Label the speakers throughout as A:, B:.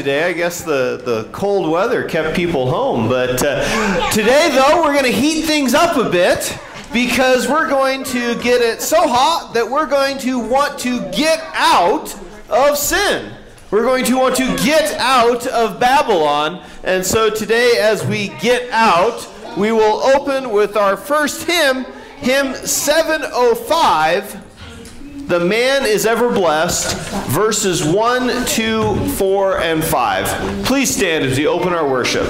A: today. I guess the, the cold weather kept people home. But uh, today, though, we're going to heat things up a bit because we're going to get it so hot that we're going to want to get out of sin. We're going to want to get out of Babylon. And so today, as we get out, we will open with our first hymn, hymn 705. The man is ever blessed, verses 1, 2, 4, and 5. Please stand as we open our worship.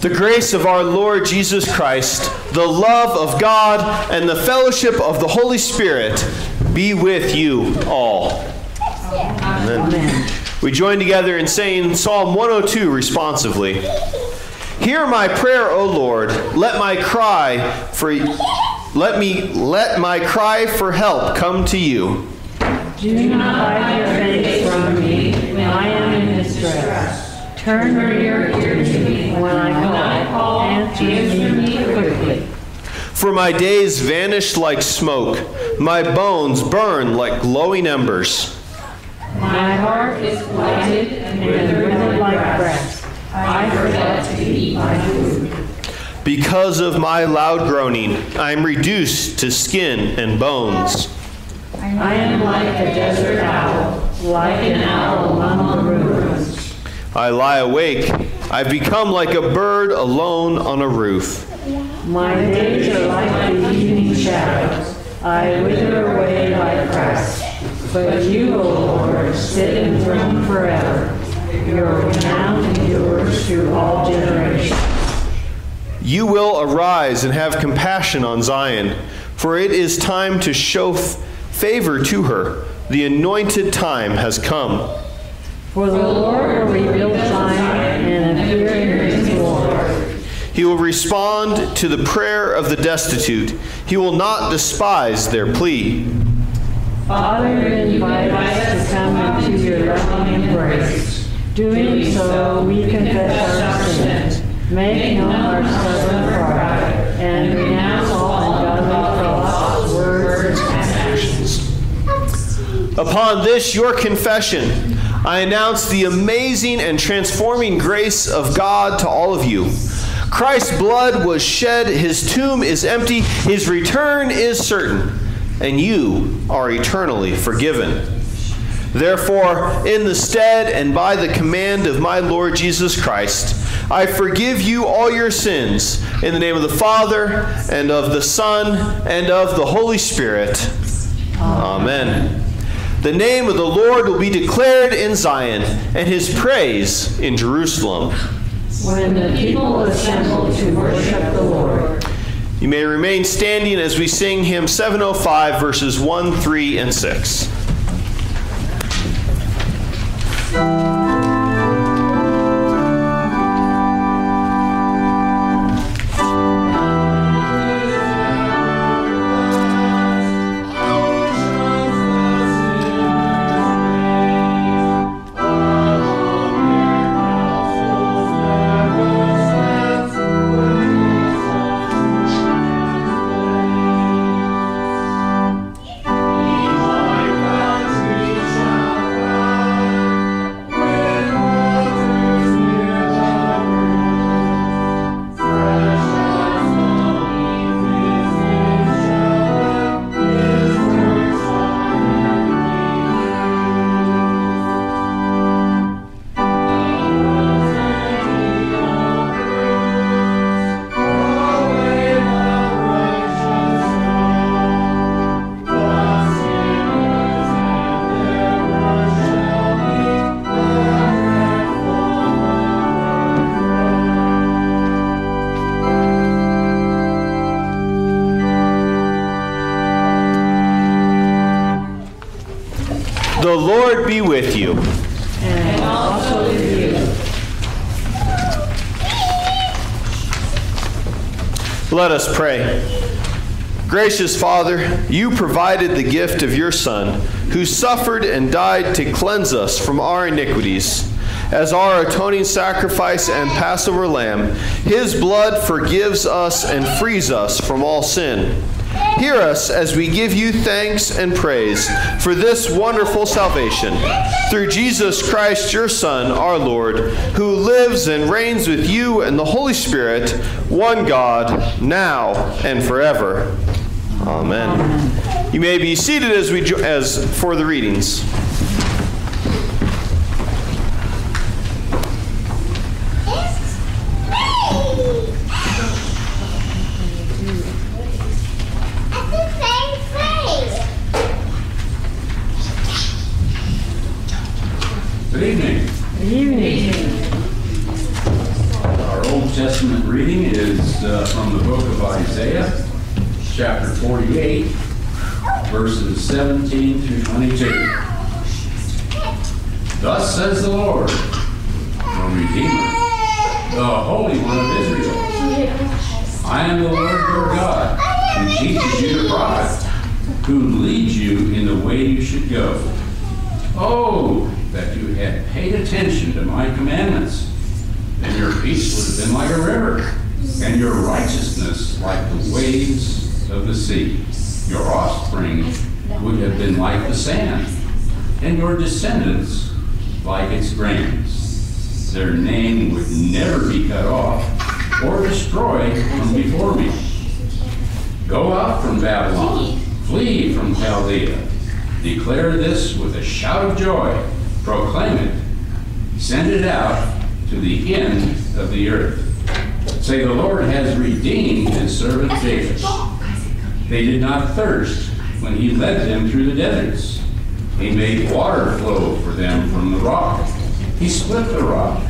A: The grace of our Lord Jesus Christ, the love of God, and the fellowship of the Holy Spirit be with you all. We join together in saying Psalm 102 responsively. Hear my prayer, O Lord. Let my cry for let me let my cry for help come to you.
B: Do not hide your face from me when I am in distress. Turn your ear to me when I call. Answer me quickly.
A: For my days vanish like smoke, my bones burn like glowing embers.
B: My heart is blighted and withered like grass. I forget to eat my food.
A: Because of my loud groaning, I am reduced to skin and bones.
B: I am like a desert owl, like an owl among the ruins.
A: I lie awake. I've become like a bird alone on a roof.
B: My days are like the evening shadows. I wither away like grass. But you, O Lord, sit enthroned forever. Your renown endures through all generations.
A: You will arise and have compassion on Zion, for it is time to show favor to her. The anointed time has come.
B: For the Lord will rebuild Zion and appear in his glory.
A: He will respond to the prayer of the destitute. He will not despise their plea.
B: Father, invite us to come into your loving embrace. Doing so, we confess our sins, make known our stubborn pride, and renounce all ungodly thoughts, words, and actions.
A: Upon this, your confession, I announce the amazing and transforming grace of God to all of you. Christ's blood was shed, his tomb is empty, his return is certain, and you are eternally forgiven. Therefore, in the stead and by the command of my Lord Jesus Christ, I forgive you all your sins in the name of the Father, and of the Son, and of the Holy Spirit. Amen. The name of the Lord will be declared in Zion, and his praise in Jerusalem.
B: when the people assemble to worship the Lord.
A: You may remain standing as we sing hymn 705, verses 1, 3, and 6. Let us pray. Gracious Father, you provided the gift of your Son, who suffered and died to cleanse us from our iniquities. As our atoning sacrifice and Passover lamb, his blood forgives us and frees us from all sin. Hear us as we give you thanks and praise for this wonderful salvation through Jesus Christ, your Son, our Lord, who lives and reigns with you and the Holy Spirit, one God, now and forever. Amen. You may be seated as we as for the readings.
C: Sand, and your descendants like its grains. Their name would never be cut off or destroyed from before me. Go out from Babylon, flee from Chaldea. Declare this with a shout of joy. Proclaim it. Send it out to the end of the earth. Say, the Lord has redeemed his servant Jacob. They did not thirst when he led them through the deserts. He made water flow for them from the rock. He split the rock,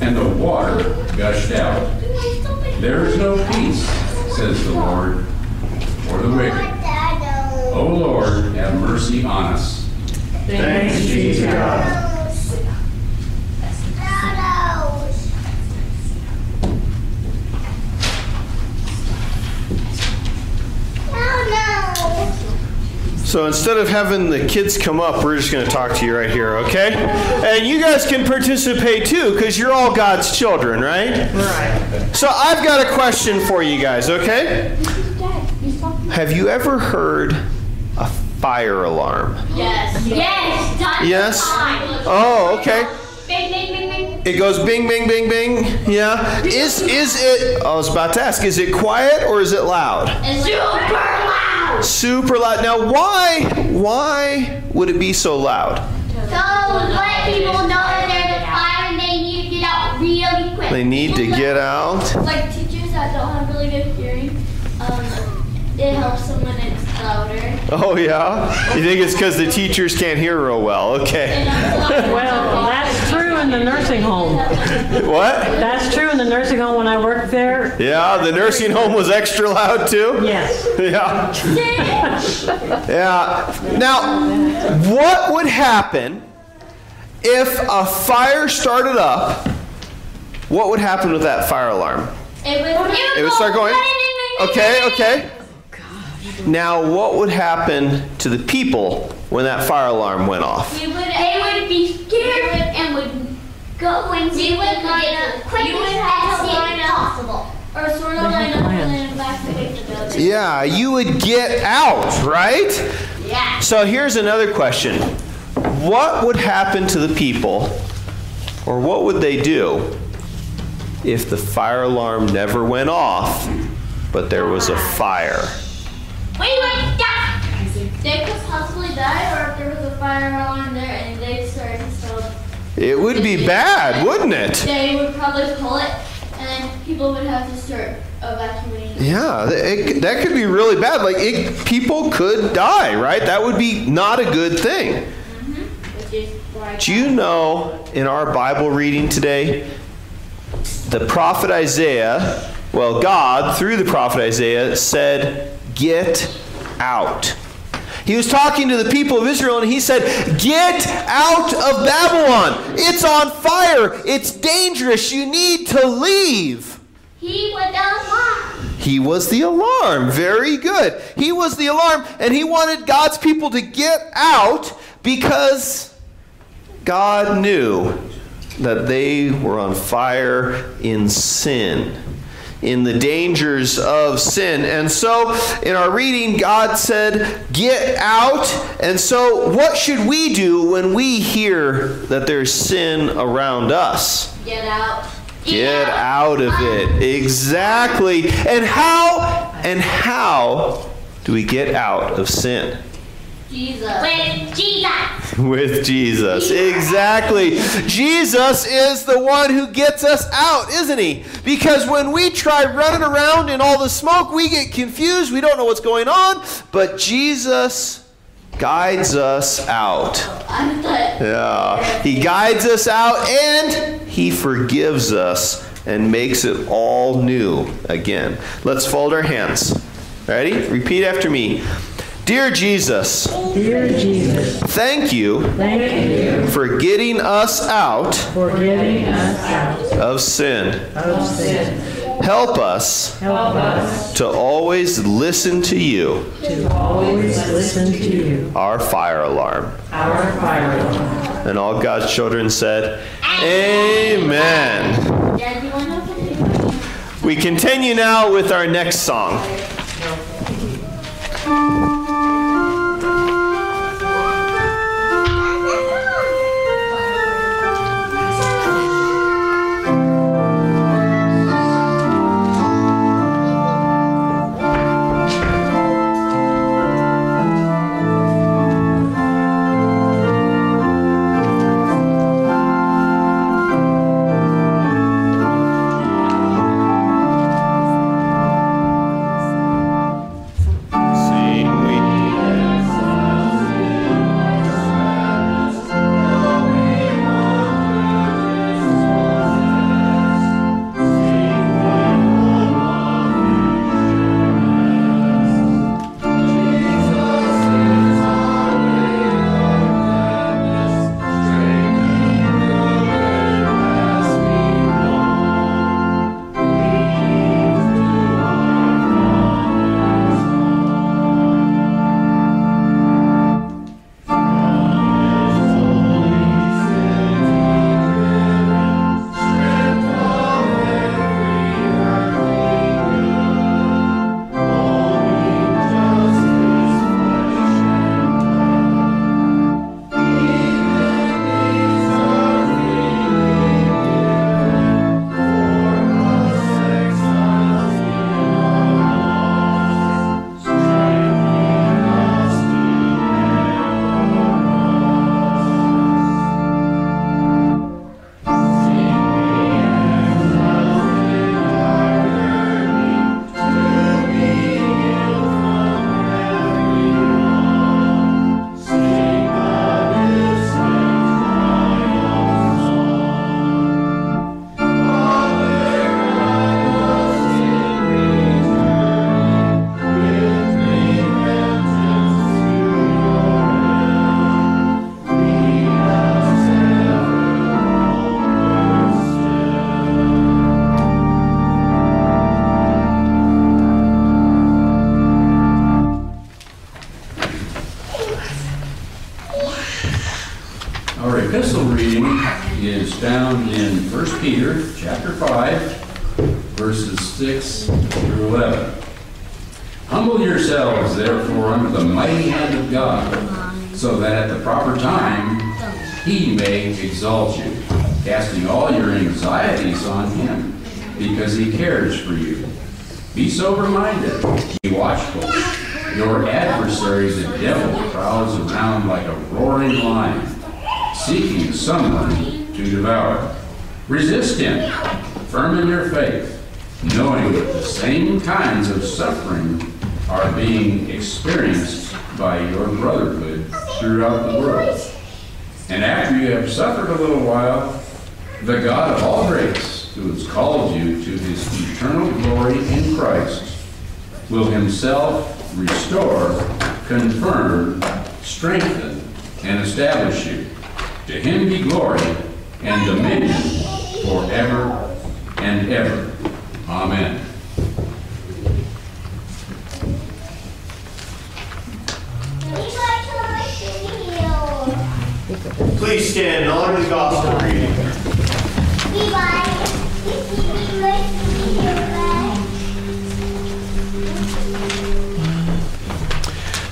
C: and the water gushed out. There is no peace, says the Lord, for the wicked. O Lord, have mercy on us.
B: Thanks be to God.
A: So instead of having the kids come up, we're just going to talk to you right here, okay? And you guys can participate too, because you're all God's children, right?
B: Right.
A: So I've got a question for you guys, okay? Have you ever heard a fire alarm?
D: Yes. Yes. Done
A: Yes? Oh, okay.
D: Bing, bing, bing, bing.
A: It goes bing, bing, bing, bing. Yeah. Is is it? I was about to ask. Is it quiet or is it loud?
D: And super loud.
A: Super loud. Now, why? Why would it be so loud?
D: So let people know that there's a fire and they need to get out really quick.
A: They need to get out.
D: Like teachers that don't have really good hearing, um, it helps them when it's louder.
A: Oh yeah. You think it's because the teachers can't hear real well? Okay.
B: Well, that's true in the nursing home.
A: What?
B: That's true in the nursing home when I worked there?
A: Yeah, the nursing home was extra loud too?
B: Yes.
A: Yeah. Yeah. Now, what would happen if a fire started up? What would happen with that fire alarm?
D: It would,
A: It would start going. Okay, okay. Oh, now, what would happen to the people when that fire alarm went off?
D: Would, they would be scared and would go and see would line up. Quick you would have to line up possible. Or sort of line up and then evacuate the building.
A: Yeah, you would get out, right?
D: Yeah.
A: So here's another question What would happen to the people, or what would they do, if the fire alarm never went off, but there was a fire?
D: We would die. They could possibly die, or if there was a fire alarm there and they started to sell,
A: It would be bad, wouldn't it?
D: they would probably pull it, and then people would have to start evacuating.
A: Yeah, it, that could be really bad. Like, it, people could die, right? That would be not a good thing.
D: Mm-hmm. Why.
A: Do you know in our Bible reading today, the prophet Isaiah, well, God, through the prophet Isaiah, said, Get out. He was talking to the people of Israel and he said, Get out of Babylon. It's on fire. It's dangerous. You need to leave.
D: He would alarm.
A: He was the alarm. Very good. He was the alarm, and he wanted God's people to get out because God knew that they were on fire in sin, in the dangers of sin. And so, in our reading, God said, Get out. And so, what should we do when we hear that there's sin around us?
D: Get out.
A: Get out of it. Exactly. And how and how do we get out of sin?
D: Jesus. With Jesus.
A: With Jesus. Exactly. Jesus is the one who gets us out, isn't he? Because when we try running around in all the smoke, we get confused. We don't know what's going on. But Jesus guides us out. Yeah. He guides us out and he forgives us and makes it all new again. Let's fold our hands. Ready? Repeat after me. Dear Jesus,
B: Dear Jesus,
A: thank you
B: thank you
A: for getting us out
B: for getting us out
A: of sin.
B: of sin.
A: Help us
B: Help us
A: to always listen to you,
B: to always listen to you,
A: our fire alarm.
B: our fire alarm.
A: And all God's children said, Amen.
D: Dad, you want to open it?
A: We continue now with our next song.
C: Are being experienced by your brotherhood throughout the world. And after you have suffered a little while, the God of all grace, who has called you to his eternal glory in Christ, will himself restore, confirm, strengthen, and establish you. To him be glory and dominion forever and ever. Amen.
A: Please stand and honor the gospel reading.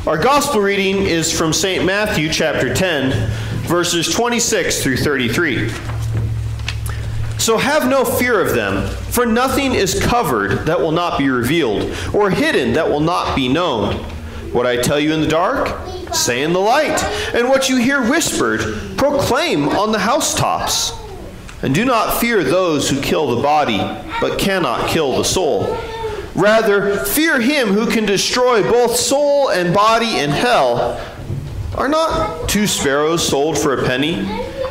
A: Our gospel reading is from St. Matthew chapter 10, verses 26 through 33. So have no fear of them, for nothing is covered that will not be revealed, or hidden that will not be known. What I tell you in the dark, say in the light, and what you hear whispered, proclaim on the housetops. And do not fear those who kill the body, but cannot kill the soul. Rather, fear him who can destroy both soul and body in hell. Are not two sparrows sold for a penny?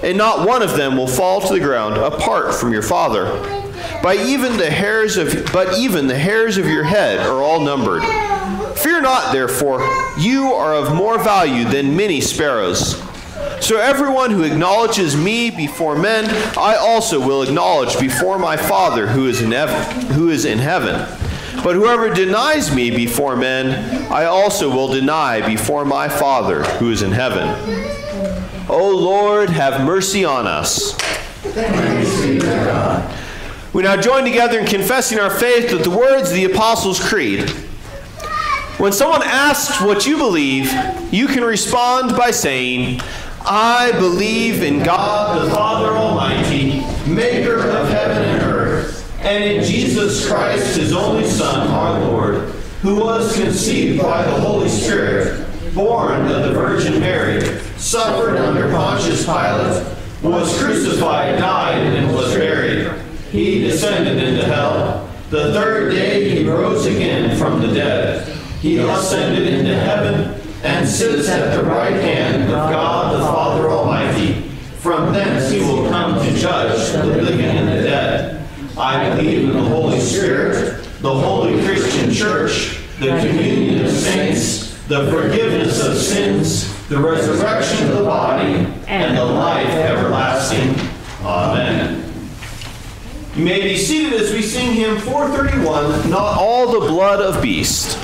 A: And not one of them will fall to the ground apart from your Father. By even the hairs of but even the hairs of your head are all numbered. Fear not, therefore, you are of more value than many sparrows. So everyone who acknowledges me before men, I also will acknowledge before my Father who is in heaven. Who is in heaven. But whoever denies me before men, I also will deny before my Father who is in heaven. O Lord, have mercy on us. We now join together in confessing our faith with the words of the Apostles' Creed. When someone asks what you believe, you can respond by saying, I believe in God the Father Almighty, maker of heaven and earth, and in Jesus Christ, his only Son, our Lord, who was conceived by the Holy Spirit, born of the Virgin Mary, suffered under Pontius Pilate, was crucified, died, and was buried. He descended into hell. The third day he rose again from the dead. He ascended into heaven and sits at the right hand of God the Father Almighty. From thence he will come to judge the living and the dead. I believe in the Holy Spirit, the holy Christian church, the communion of saints, the forgiveness of sins, the resurrection of the body, and the life everlasting. Amen. You may be seated as we sing hymn 431, Not All the Blood of Beast.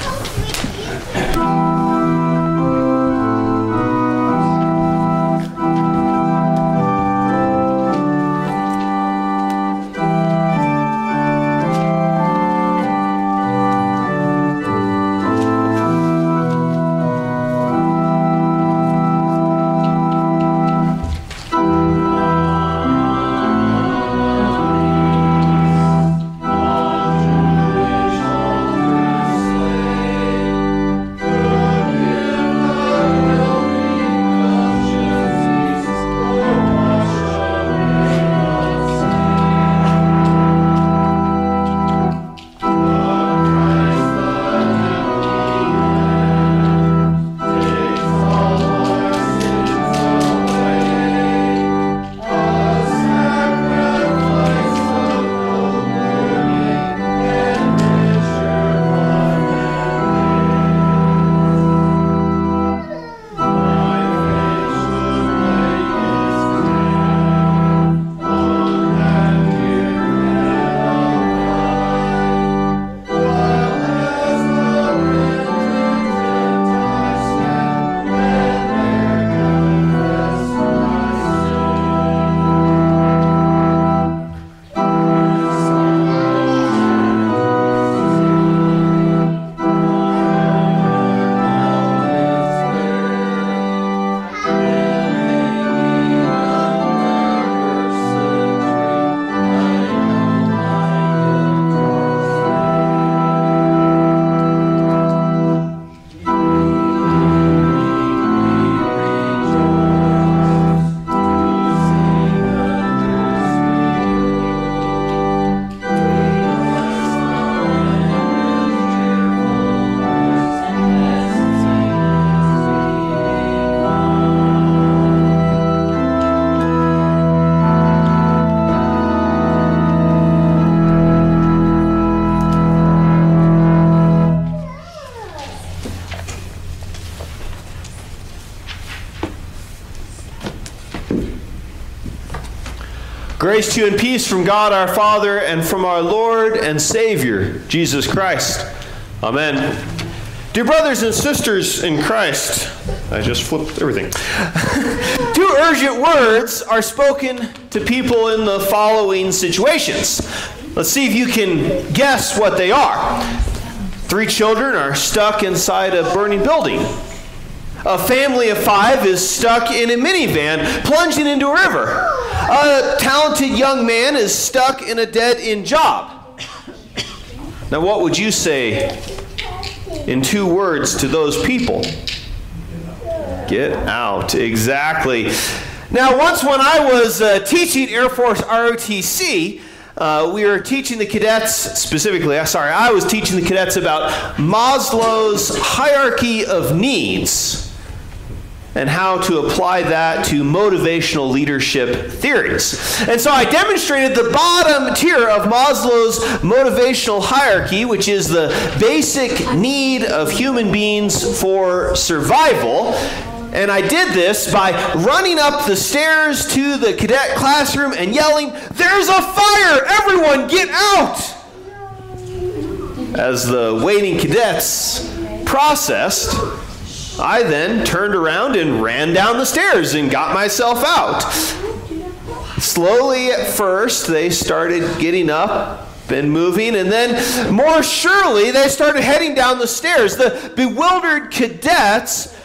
A: Grace to you and peace from God our Father and from our Lord and Savior, Jesus Christ. Amen. Dear brothers and sisters in Christ, I just flipped everything. Two urgent words are spoken to people in the following situations. Let's see if you can guess what they are. Three children are stuck inside a burning building. A family of five is stuck in a minivan plunging into a river. A talented young man is stuck in a dead end job. Now, what would you say in two words to those people? Get out. Exactly. Now, once when I was uh, teaching Air Force ROTC, uh, we were teaching the cadets specifically, uh, sorry, I was teaching the cadets about Maslow's hierarchy of needs and how to apply that to motivational leadership theories. And so I demonstrated the bottom tier of Maslow's motivational hierarchy, which is the basic need of human beings for survival. And I did this by running up the stairs to the cadet classroom and yelling, There's a fire! Everyone get out! As the waiting cadets processed, I then turned around and ran down the stairs and got myself out. Slowly at first, they started getting up and moving, and then more surely, they started heading down the stairs. The bewildered cadets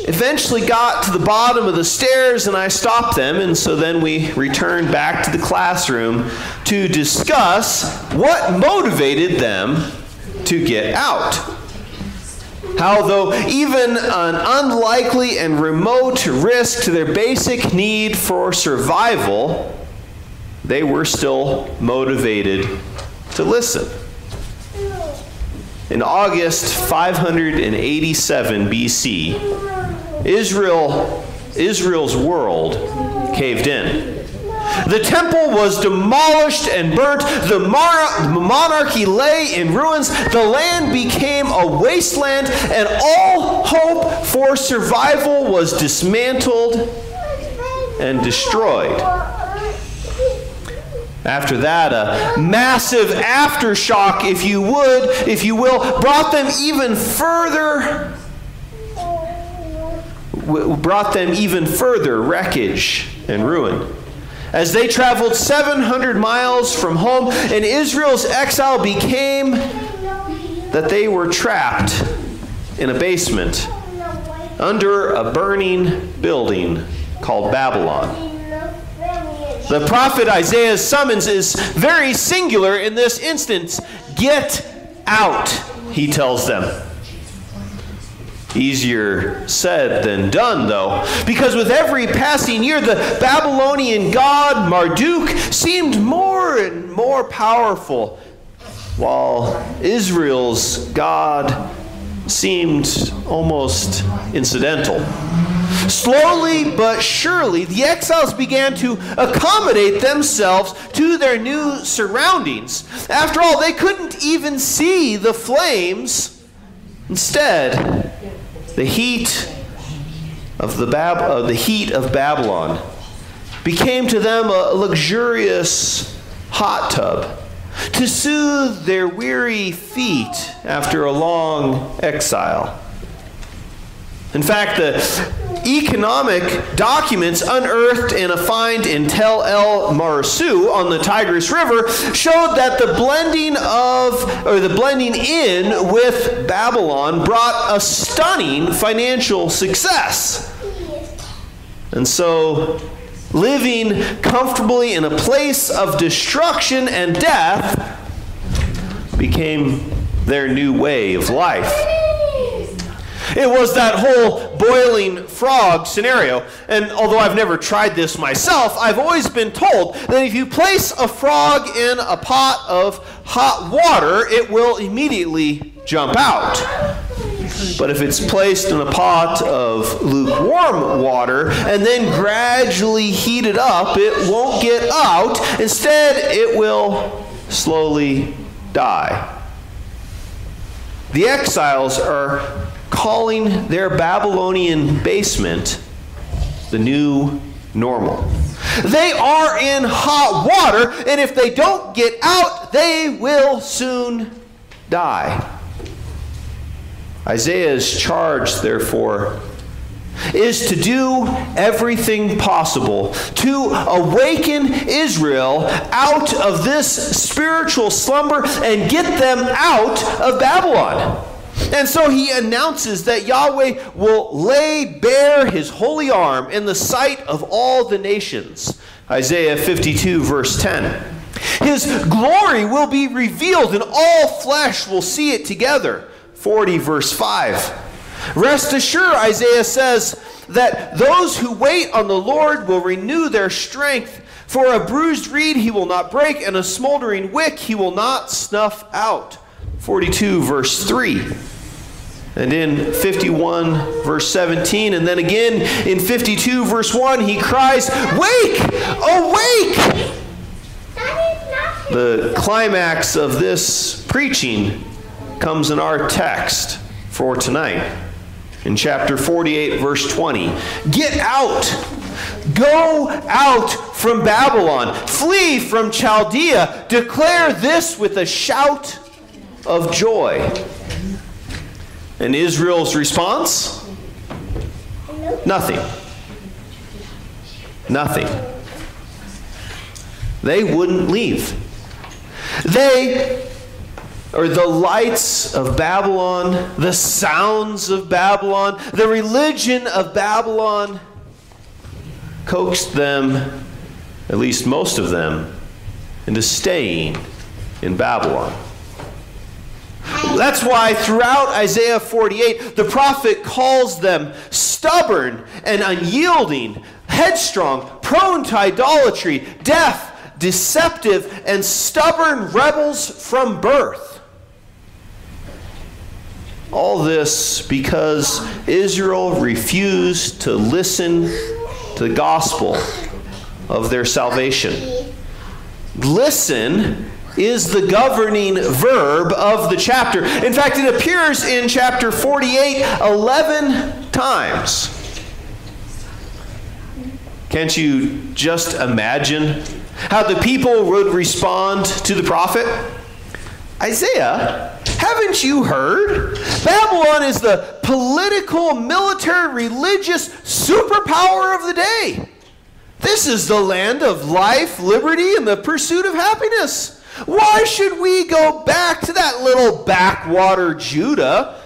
A: eventually got to the bottom of the stairs, and I stopped them, and so then we returned back to the classroom to discuss what motivated them to get out. How, though even an unlikely and remote risk to their basic need for survival, they were still motivated to listen. In August 587 BC, Israel, Israel's world caved in. The temple was demolished and burnt. The, monarchy lay in ruins. The land became a wasteland, and all hope for survival was dismantled and destroyed. After that, a massive aftershock, if you would, if you will, brought them even further brought them even further wreckage and ruin. As they traveled 700 miles from home, and Israel's exile became that they were trapped in a basement under a burning building called Babylon. The prophet Isaiah's summons is very singular in this instance. Get out, he tells them. Easier said than done, though, because with every passing year, the Babylonian god Marduk seemed more and more powerful, while Israel's god seemed almost incidental. Slowly but surely, the exiles began to accommodate themselves to their new surroundings. After all, they couldn't even see the flames. Instead, the heat of the, Bab- uh, the heat of Babylon became to them a luxurious hot tub to soothe their weary feet after a long exile. In fact, the economic documents unearthed in a find in Tel El Marsu on the Tigris River showed that the blending of or the blending in with Babylon brought a stunning financial success. And so living comfortably in a place of destruction and death became their new way of life. It was that whole boiling frog scenario. And although I've never tried this myself, I've always been told that if you place a frog in a pot of hot water, it will immediately jump out. But if it's placed in a pot of lukewarm water and then gradually heated up, it won't get out. Instead, it will slowly die. The exiles are calling their Babylonian basement the new normal. They are in hot water, and if they don't get out, they will soon die. Isaiah's charge, therefore, is to do everything possible to awaken Israel out of this spiritual slumber and get them out of Babylon. And so he announces that Yahweh will lay bare his holy arm in the sight of all the nations. Isaiah 52, verse 10. His glory will be revealed, and all flesh will see it together. 40, verse 5. Rest assured, Isaiah says, that those who wait on the Lord will renew their strength. For a bruised reed he will not break, and a smoldering wick he will not snuff out. 42, verse 3. And in 51, verse 17, and then again in 52, verse 1, he cries, Wake! Awake! The climax of this preaching comes in our text for tonight. In chapter 48, verse 20. Get out! Go out from Babylon. Flee from Chaldea. Declare this with a shout of joy. And Israel's response? Nothing. Nothing. They wouldn't leave. They or the lights of Babylon, the sounds of Babylon, the religion of Babylon coaxed them, at least most of them, into staying in Babylon. That's why throughout Isaiah 48, the prophet calls them stubborn and unyielding, headstrong, prone to idolatry, deaf, deceptive, and stubborn rebels from birth. All this because Israel refused to listen to the gospel of their salvation. Listen is the governing verb of the chapter. In fact, it appears in chapter 48 11 times. Can't you just imagine how the people would respond to the prophet? Isaiah, haven't you heard? Babylon is the political, military, religious superpower of the day. This is the land of life, liberty, and the pursuit of happiness. Why should we go back to that little backwater Judah?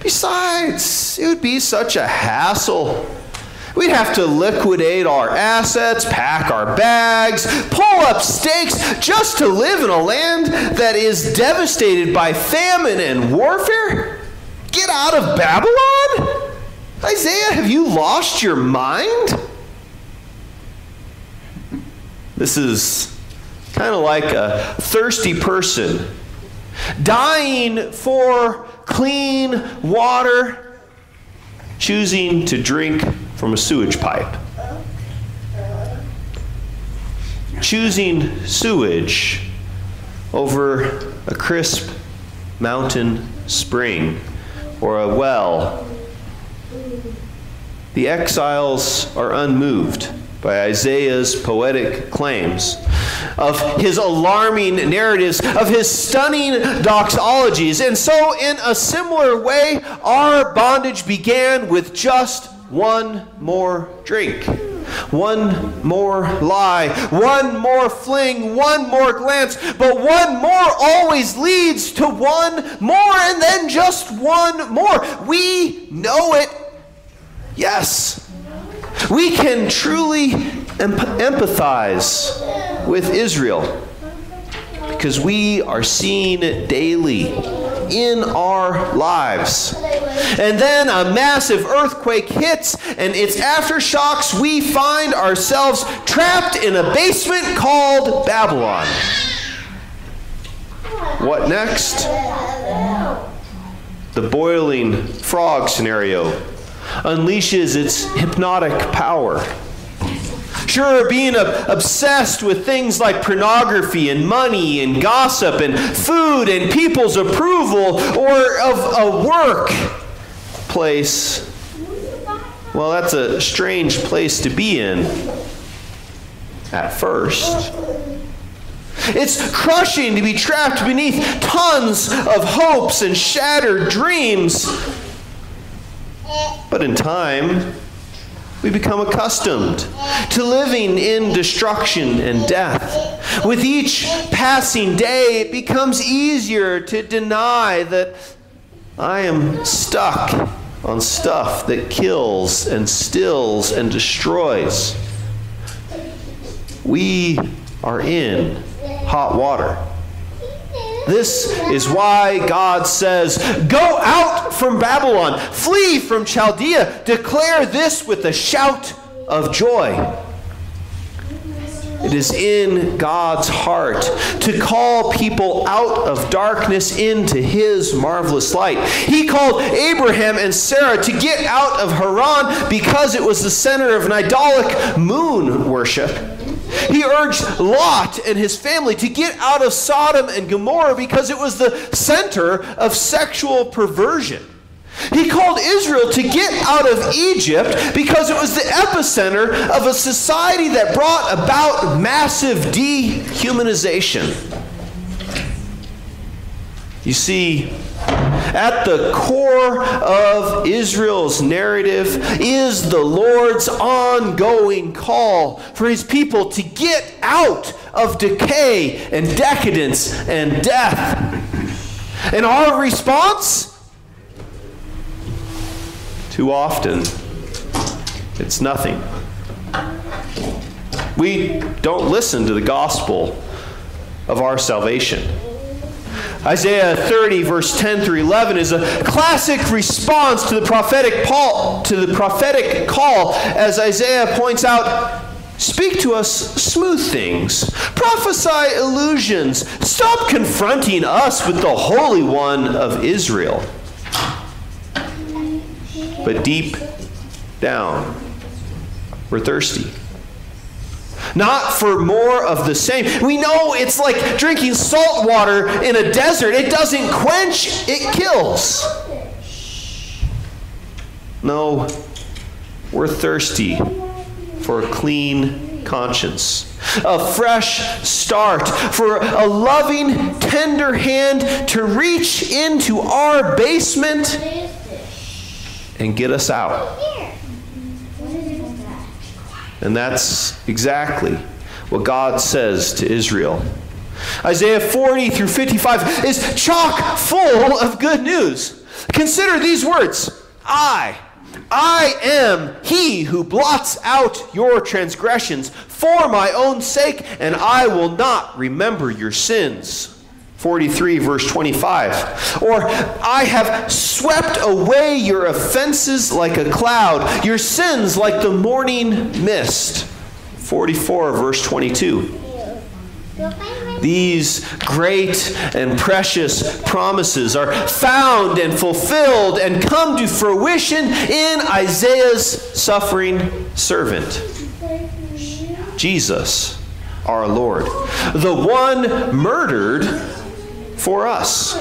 A: Besides, it would be such a hassle. We'd have to liquidate our assets, pack our bags, pull up stakes just to live in a land that is devastated by famine and warfare? Get out of Babylon? Isaiah, have you lost your mind? This is kind of like a thirsty person dying for clean water, choosing to drink from a sewage pipe. Choosing sewage over a crisp mountain spring or a well. The exiles are unmoved by Isaiah's poetic claims, of his alarming narratives, of his stunning doxologies. And so, in a similar way, our bondage began with just one more drink, one more lie, one more fling, one more glance, but one more always leads to one more and then just one more. We know it. Yes. We can truly empathize with Israel because we are seeing it daily in our lives. And then a massive earthquake hits, and its aftershocks, we find ourselves trapped in a basement called Babylon. What next? The boiling frog scenario unleashes its hypnotic power. Sure, being obsessed with things like pornography and money and gossip and food and people's approval or of a work place Well, that's a strange place to be in at first. It's crushing to be trapped beneath tons of hopes and shattered dreams. But in time, we become accustomed to living in destruction and death. With each passing day, it becomes easier to deny that I am stuck on stuff that kills and stills and destroys. We are in hot water. This is why God says, Go out from Babylon, flee from Chaldea, declare this with a shout of joy. It is in God's heart to call people out of darkness into his marvelous light. He called Abraham and Sarah to get out of Haran because it was the center of an idolic moon worship. He urged Lot and his family to get out of Sodom and Gomorrah because it was the center of sexual perversion. He called Israel to get out of Egypt because it was the epicenter of a society that brought about massive dehumanization. You see, at the core of Israel's narrative is the Lord's ongoing call for his people to get out of decay and decadence and death. And our response? Too often, it's nothing. We don't listen to the gospel of our salvation. Isaiah 30 verse 10 through 11 is a classic response to the prophetic to the prophetic call as Isaiah points out Speak to us smooth things. Prophesy illusions. Stop confronting us with the Holy One of Israel. But deep down, we're thirsty. Not for more of the same. We know it's like drinking salt water in a desert. It doesn't quench, it kills. No, we're thirsty for a clean conscience, a fresh start, for a loving, tender hand to reach into our basement and get us out. And that's exactly what God says to Israel. Isaiah 40 through 55 is chock full of good news. Consider these words I, I am he who blots out your transgressions for my own sake, and I will not remember your sins. 43, verse 25. Or, I have swept away your offenses like a cloud, your sins like the morning mist. 44, verse 22. These great and precious promises are found and fulfilled and come to fruition in Isaiah's suffering servant, Jesus, our Lord, the one murdered for us.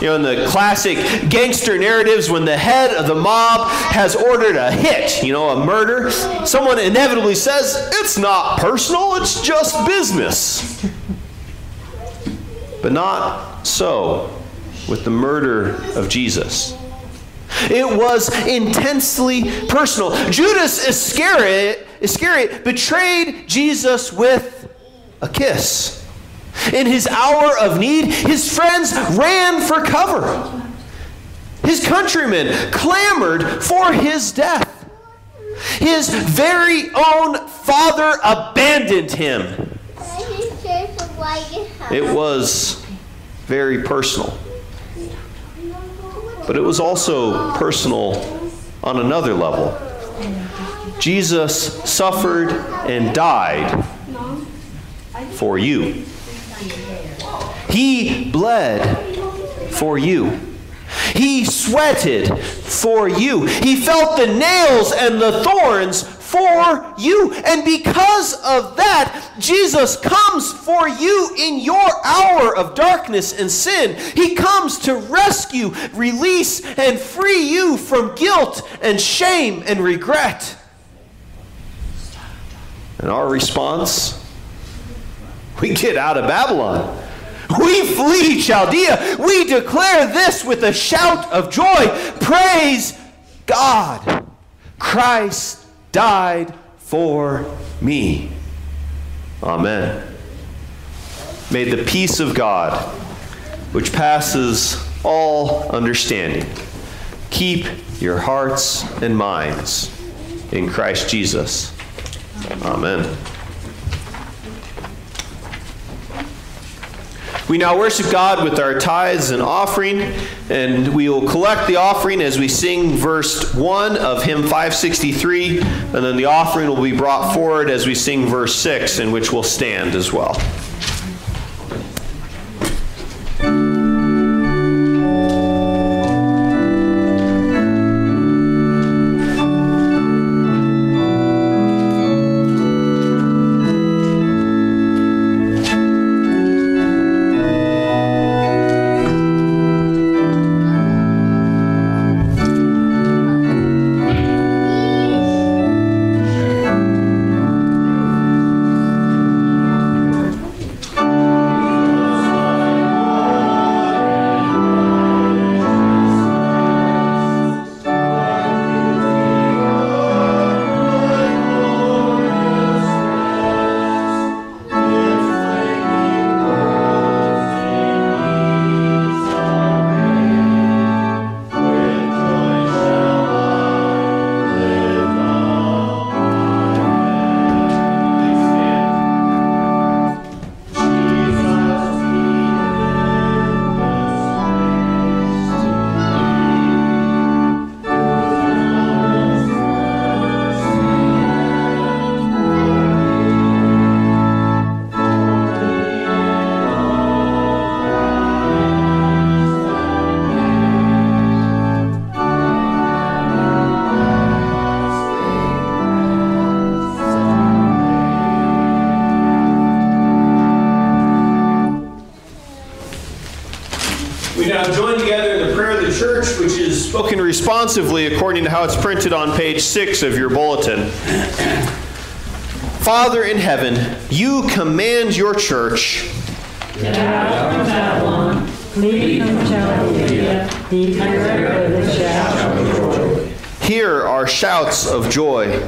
A: You know, in the classic gangster narratives, when the head of the mob has ordered a hit, you know, a murder, someone inevitably says, It's not personal, it's just business. But not so with the murder of Jesus. It was intensely personal. Judas Iscariot, Iscariot betrayed Jesus with a kiss. In his hour of need, his friends ran for cover. His countrymen clamored for his death. His very own father abandoned him. It was very personal. But it was also personal on another level. Jesus suffered and died for you. He bled for you. He sweated for you. He felt the nails and the thorns for you. And because of that, Jesus comes for you in your hour of darkness and sin. He comes to rescue, release, and free you from guilt and shame and regret. And our response? We get out of Babylon. We flee Chaldea. We declare this with a shout of joy. Praise God. Christ died for me. Amen. May the peace of God, which passes all understanding, keep your hearts and minds in Christ Jesus. Amen. We now worship God with our tithes and offering, and we will collect the offering as we sing verse 1 of hymn 563, and then the offering will be brought forward as we sing verse 6, in which we'll stand as well. Spoken responsively according to how it's printed on page six of your bulletin. Father in heaven, you command your church. Hear our shouts of joy.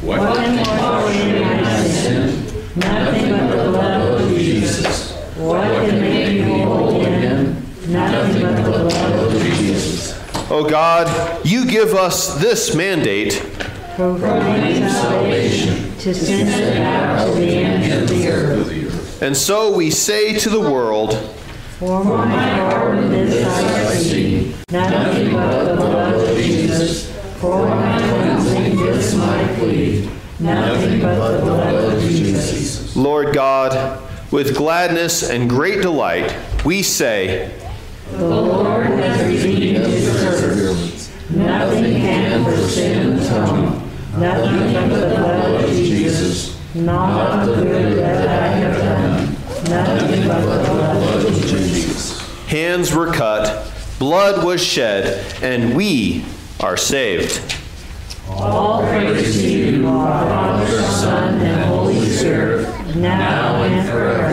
B: What can away my sin? Nothing but the blood of Jesus. What can make me whole again? Nothing but the Jesus.
A: O God, you give us this mandate
B: Proclaim salvation, to send out to the ends of the earth.
A: And so we say to the world,
B: For my pardon this I see, nothing but the blood of Jesus. For my cleansing this my plea, nothing but the blood of Jesus.
A: Lord God, with gladness and great delight, we say,
B: The Lord has redeemed his servants. Nothing can for sin atone. Nothing but the blood of Jesus. Not the good that I have done. Nothing but the blood of Jesus.
A: Hands were cut, blood was shed, and we are saved.
B: All praise to you, Father, Son, and Holy Spirit, now and forever.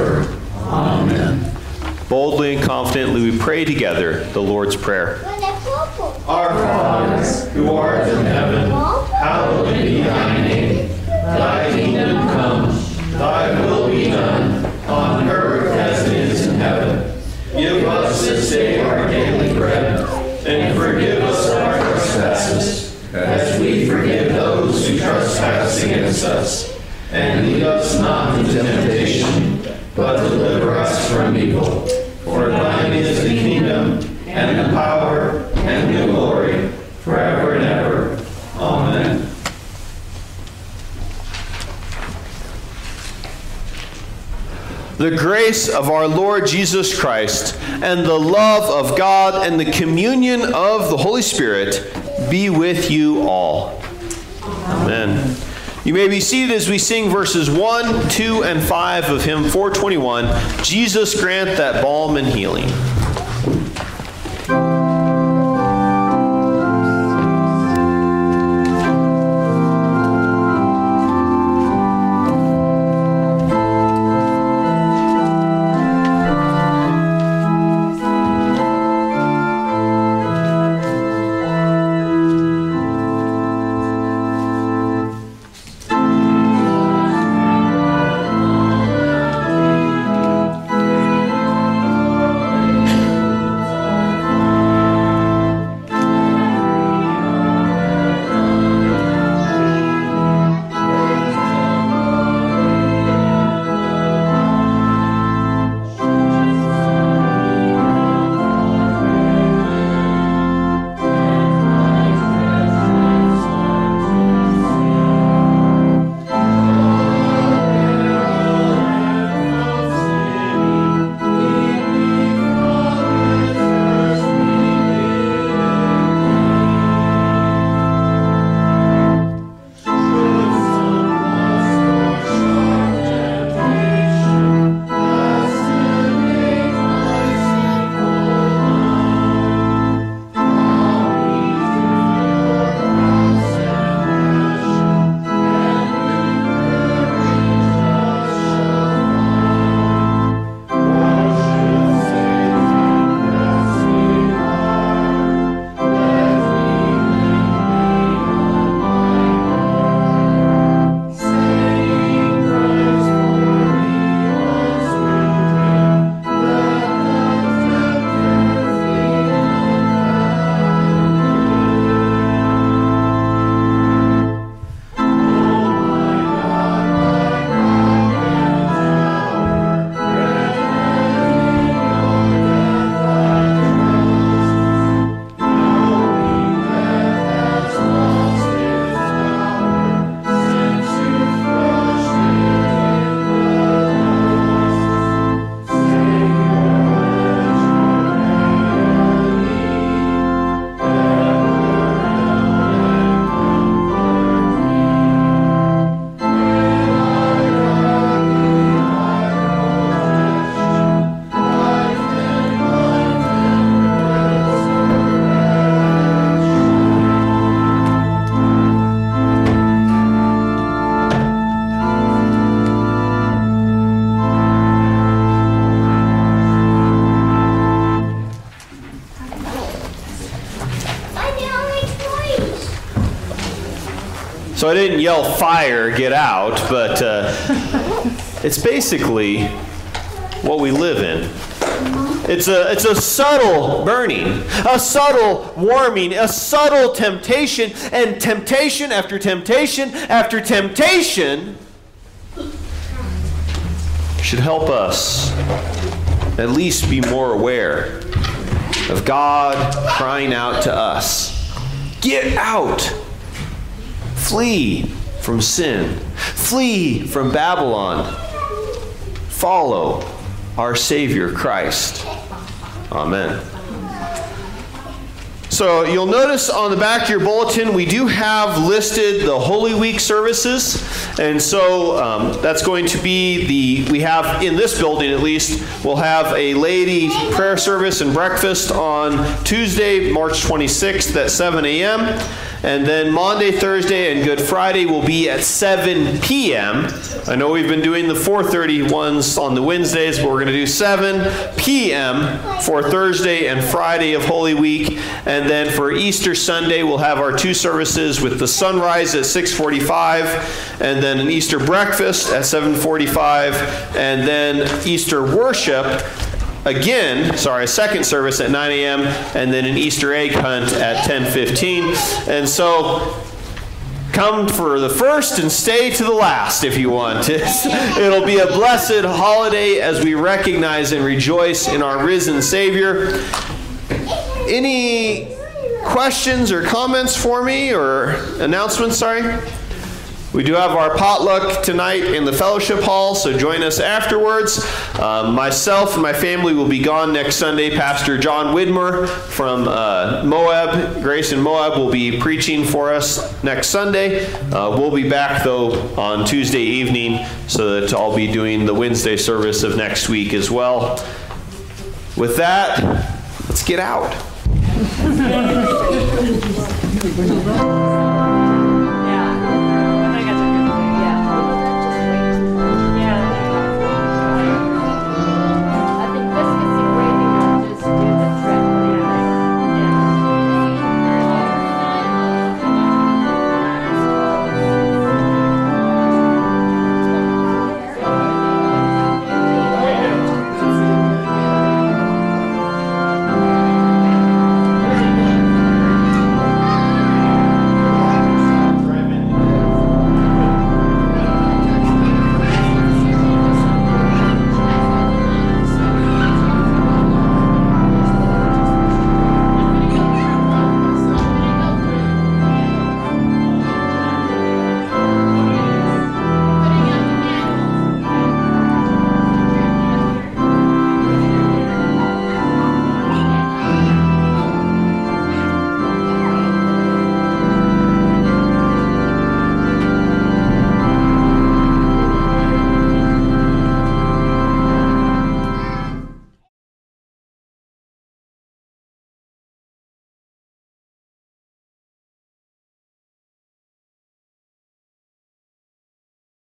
A: Boldly and confidently we pray together the Lord's Prayer. Our Father, who art in heaven, hallowed be thy name. Thy kingdom come, thy will be done, on earth as it is in heaven. Give us this day our daily bread, and forgive us our trespasses, as we forgive those who trespass against us. And lead us not into temptation, but deliver us from evil. For thine is the kingdom, and the power, and the glory, forever and ever. Amen. The grace of our Lord Jesus Christ, and the love of God, and the communion of the Holy Spirit be with you all. Amen. You may be seated as we sing verses 1, 2, and 5 of hymn 421 Jesus grant that balm and healing. So I didn't yell fire, get out, but uh, it's basically what we live in. It's a, it's a subtle burning, a subtle warming, a subtle temptation, and temptation after temptation after temptation should help us at least be more aware of God crying out to us Get out! Flee from sin. Flee from Babylon. Follow our Savior Christ. Amen. So you'll notice on the back of your bulletin, we do have listed the Holy Week services. And so um, that's going to be the, we have in this building at least, we'll have a lady prayer service and breakfast on Tuesday, March 26th at 7 a.m. And then Maundy, Thursday, and Good Friday will be at 7 p.m. I know we've been doing the 4:30 ones on the Wednesdays, but we're going to do 7 p.m. for Thursday and Friday of Holy Week. And then for Easter Sunday, we'll have our two services with the sunrise at 6:45, and then an Easter breakfast at 7:45, and then Easter worship again, sorry, a second service at 9 a.m. and then an Easter egg hunt at 10:15. And so come for the first and stay to the last if you want. It'll be a blessed holiday as we recognize and rejoice in our risen Savior. Any questions or comments for me or announcements, sorry? We do have our potluck tonight in the fellowship hall, so join us afterwards. Um, myself and my family will be gone next Sunday. Pastor John Widmer from uh, Moab, Grace and Moab, will be preaching for us next Sunday. Uh, we'll be back, though, on Tuesday evening, so that I'll be doing the Wednesday service of next week as well. With that, let's get out.